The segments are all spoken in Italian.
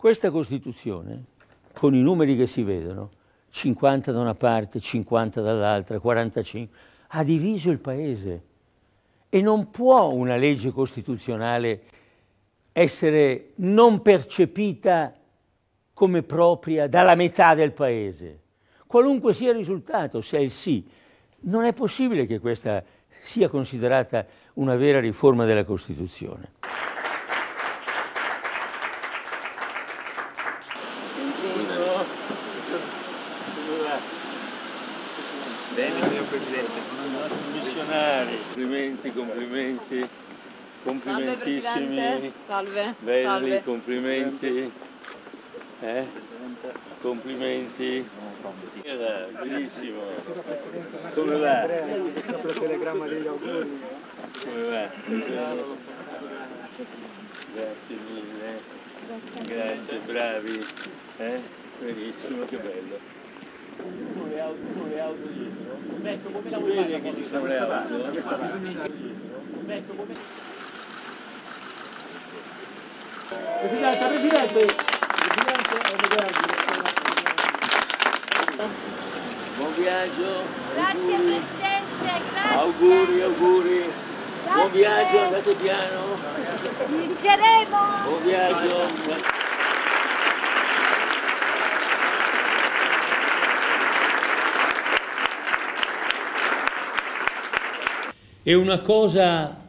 Questa Costituzione, con i numeri che si vedono, 50 da una parte, 50 dall'altra, 45, ha diviso il Paese. E non può una legge costituzionale essere non percepita come propria dalla metà del Paese. Qualunque sia il risultato, se è il sì, non è possibile che questa sia considerata una vera riforma della Costituzione. Bene, signor Presidente. Missionari, complimenti, complimenti, complimentissimi. Salve, Salve. Belli, Salve. complimenti. Eh? Complimenti. Benissimo. Come va? il telegramma degli auguri. Come va? Grazie mille. Grazie, bravi. Eh? Benissimo, che bello. Con le auto, con le auto dietro. Messo come la vuoi fare? Che ci sono le auto? Messo come... Presidente, Presidente! Buon viaggio! Grazie Presidente, grazie. Auguri, auguri! Buon Grazie. viaggio, andate piano! Vinceremo. Buon viaggio! E una cosa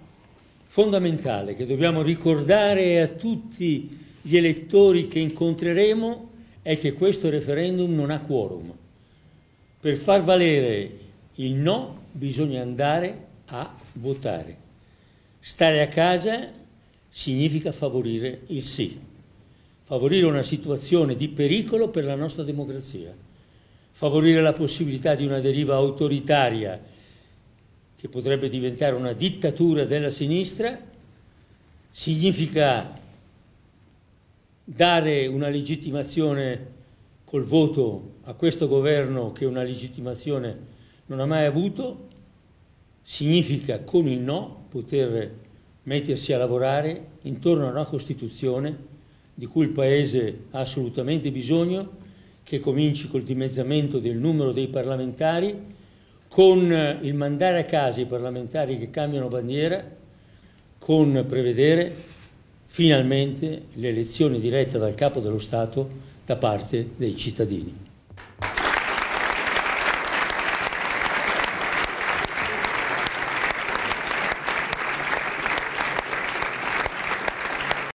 fondamentale che dobbiamo ricordare a tutti gli elettori che incontreremo è che questo referendum non ha quorum. Per far valere il no bisogna andare a votare. Stare a casa significa favorire il sì, favorire una situazione di pericolo per la nostra democrazia, favorire la possibilità di una deriva autoritaria che potrebbe diventare una dittatura della sinistra, significa dare una legittimazione col voto a questo governo che una legittimazione non ha mai avuto, significa con il no poter mettersi a lavorare intorno a una Costituzione di cui il Paese ha assolutamente bisogno, che cominci col dimezzamento del numero dei parlamentari, con il mandare a casa i parlamentari che cambiano bandiera, con prevedere finalmente l'elezione diretta dal capo dello Stato da parte dei cittadini.